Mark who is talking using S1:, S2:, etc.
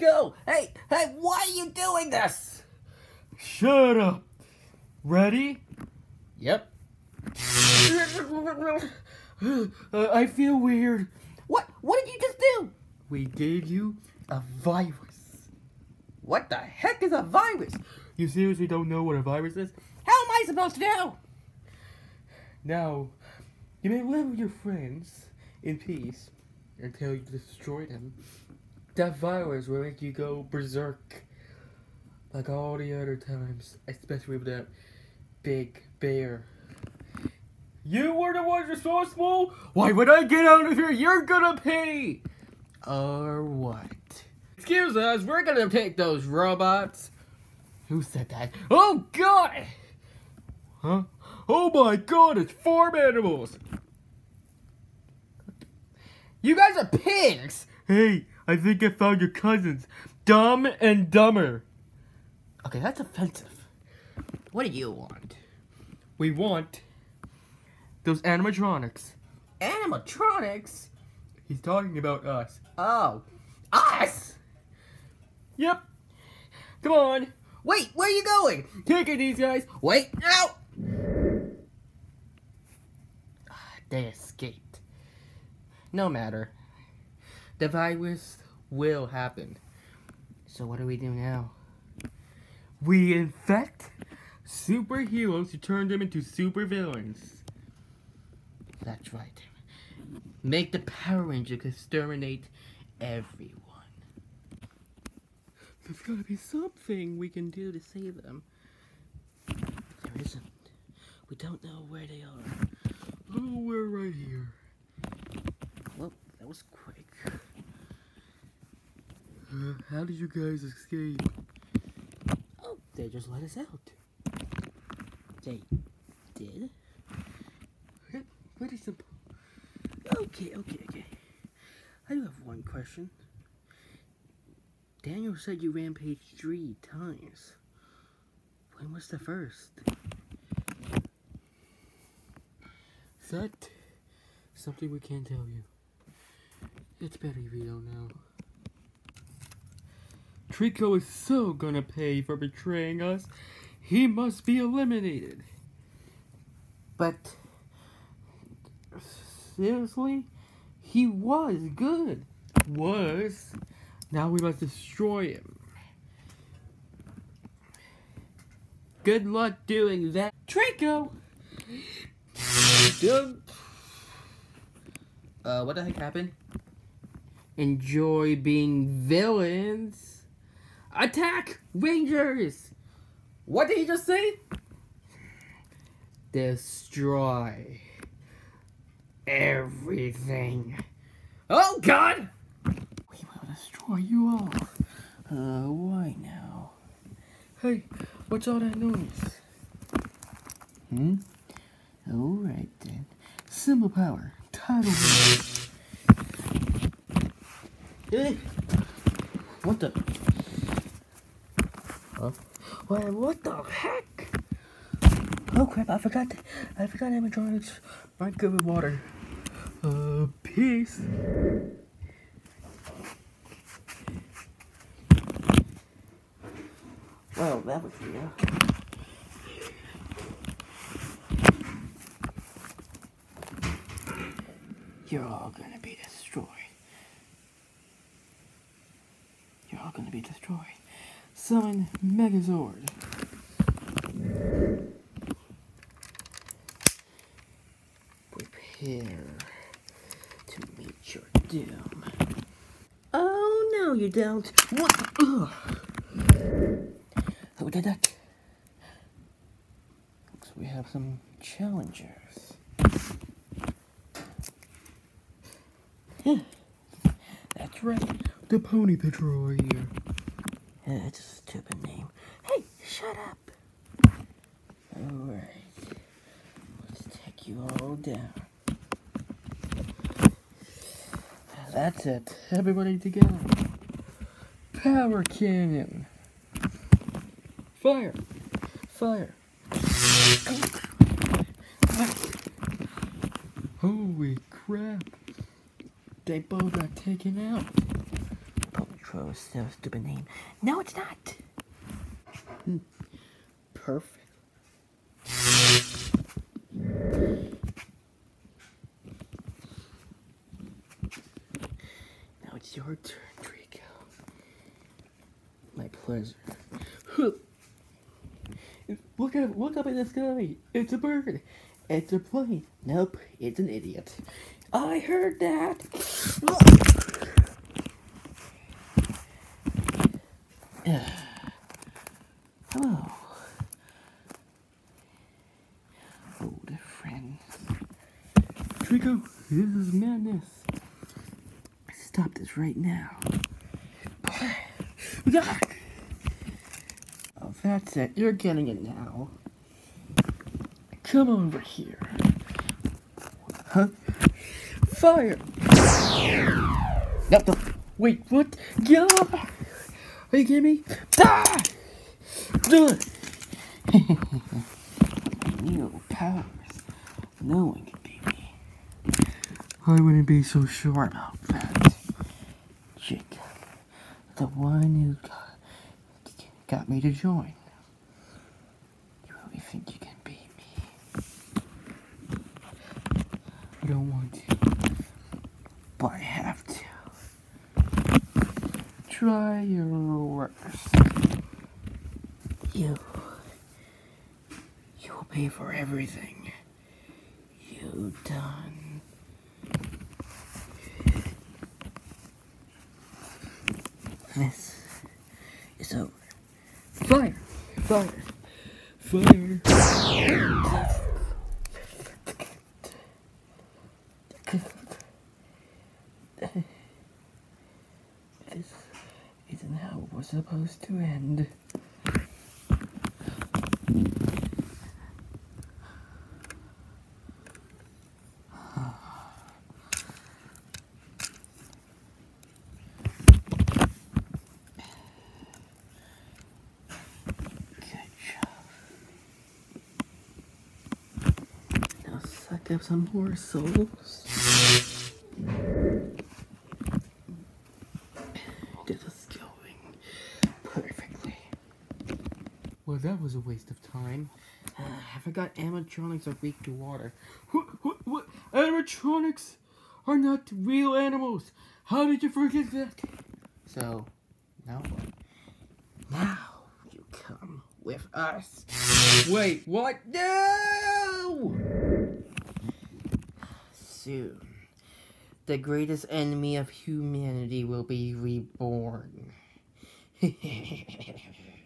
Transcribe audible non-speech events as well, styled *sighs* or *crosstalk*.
S1: go. Hey, hey, why are you doing this?
S2: Shut up. Ready?
S1: Yep.
S2: Uh, I feel weird.
S1: What? What did you just do?
S2: We gave you a virus.
S1: What the heck is a virus?
S2: You seriously don't know what a virus is?
S1: How am I supposed to know?
S2: Now, you may live with your friends in peace until you destroy them. That virus will make you go berserk. Like all the other times, especially with that big bear. You were the ones responsible? Why would I get out of here? You're gonna pay!
S1: Or what? Excuse us, we're gonna take those robots.
S2: Who said that? Oh god! Huh? Oh my god, it's farm animals!
S1: You guys are pigs!
S2: Hey, I think I found your cousins. Dumb and dumber.
S1: Okay, that's offensive. What do you want?
S2: We want those animatronics.
S1: Animatronics?
S2: He's talking about us.
S1: Oh. Us?
S2: Yep. Come on.
S1: Wait, where are you going?
S2: Take it, these guys.
S1: Wait, no! Ah, they escaped. No matter. The virus will happen. So what do we do now?
S2: We infect superheroes to turn them into supervillains.
S1: That's right. Make the Power Rangers exterminate everyone.
S2: There's gotta be something we can do to save them.
S1: There isn't. We don't know where they are.
S2: Oh, we're right here.
S1: Well, that was quick.
S2: How did you guys escape?
S1: Oh, they just let us out. They did?
S2: Yep, Pretty simple.
S1: Okay, okay, okay. I do have one question. Daniel said you rampaged three times. When was the first?
S2: Is that something we can't tell you? It's better if you don't know. Trico is so gonna pay for betraying us. He must be eliminated.
S1: But
S2: Seriously? He was good. Was. Now we must destroy him. Good luck doing that. Draco!
S1: uh, what the heck happened?
S2: Enjoy being villains. Attack! Rangers!
S1: What did he just say?
S2: Destroy everything.
S1: Oh God!
S2: We will destroy you all.
S1: Uh, why now?
S2: Hey, what's all that noise?
S1: Hmm? Alright then.
S2: Symbol power. Title.
S1: Eh. What the?
S2: Huh? Well, what the heck?
S1: Oh crap, I forgot, I forgot animatronics aren't good with water.
S2: Uh, peace.
S1: Well, that was real. You're all gonna be destroyed. You're all gonna be destroyed.
S2: Summon Megazord.
S1: Prepare to meet your doom. Oh no, you don't. What? Ugh. Who did that? Looks we have some challengers. Yeah, That's right.
S2: The Pony Patrol are here.
S1: Yeah, That's a stupid name. Hey, shut up. Alright. Let's take you all down.
S2: That's it. Everybody together. Power cannon. Fire. Fire. Holy crap. They both got taken out.
S1: Crow is stupid name. No, it's not. Perfect. Now it's your turn, Draco. My pleasure. Look up, look up in the sky. It's a bird. It's a plane. Nope, it's an idiot. I heard that. Draco, this is madness. Stop this right now. We Oh, that's it. You're getting it now. Come over here. Huh? Fire! What the? Wait, what? Yeah! Are you kidding me? Ah! Duh! *laughs* New powers. No one can beat me. I wouldn't be so sure about that. Chick. The one who got, got me to join. You really think you can beat me? I don't want to. But I have to. Try your worst. You. You will pay for everything This is over. Fire! Fire! Fire! This isn't how it was supposed to end. Good job. Now suck up some more souls. This is going perfectly.
S2: Well, that was a waste of time. *sighs*
S1: Uh, I forgot animatronics are weak to water.
S2: What, what, what? Animatronics are not real animals. How did you forget that?
S1: So, now what? Now you come with us.
S2: Wait, what? No!
S1: Soon, the greatest enemy of humanity will be reborn. *laughs*